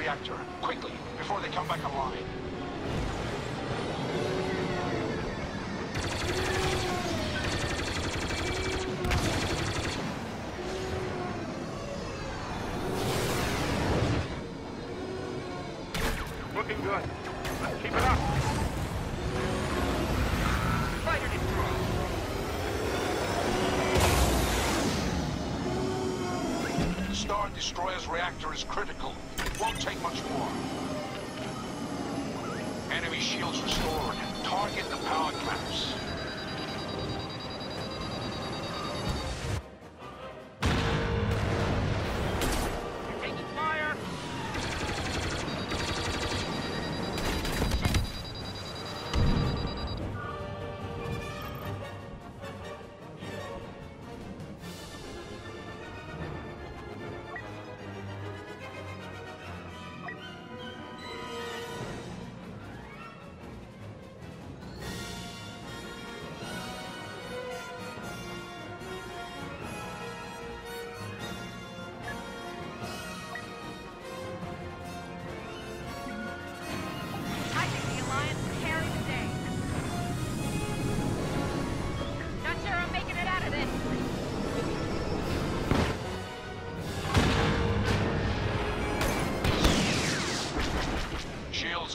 reactor. Quickly, before they come back online. Looking good. Keep it up. Star Destroyer's reactor is critical. It won't take much more. Enemy shields restored. Target the power plants.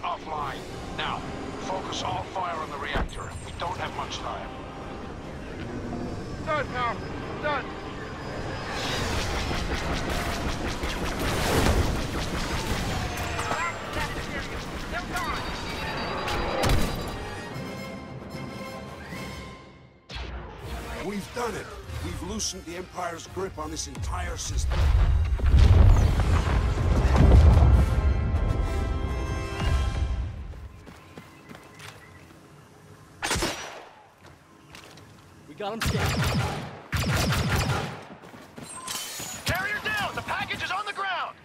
Offline. Now, focus all fire on the reactor. We don't have much time. Done now. Done. Blast that Imperium. They're gone. We've done it. We've loosened the Empire's grip on this entire system. Got him scanned. Carrier down. The package is on the ground.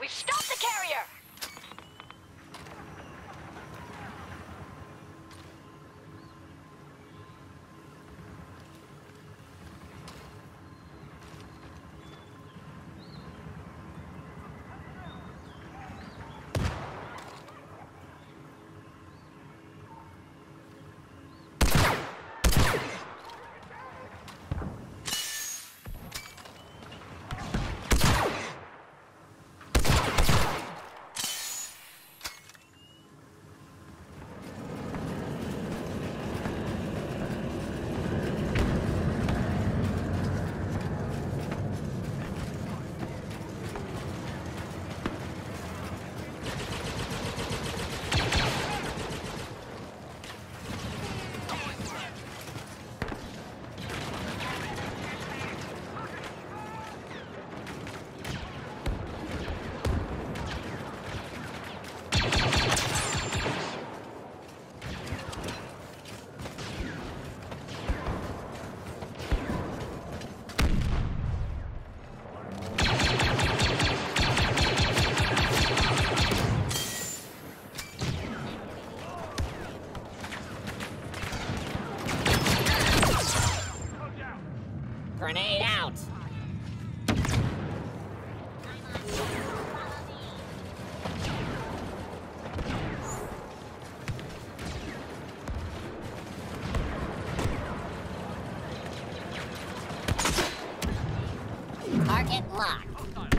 We've stopped the carrier. Grenade out. Target locked.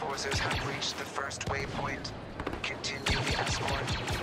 Cruisers have reached the first waypoint. Continue the escort.